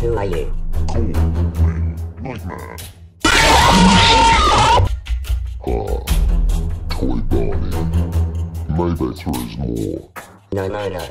Who are you? Cold Nightmare. Ah, Toy Barney. Maybe there is more. No, no, no.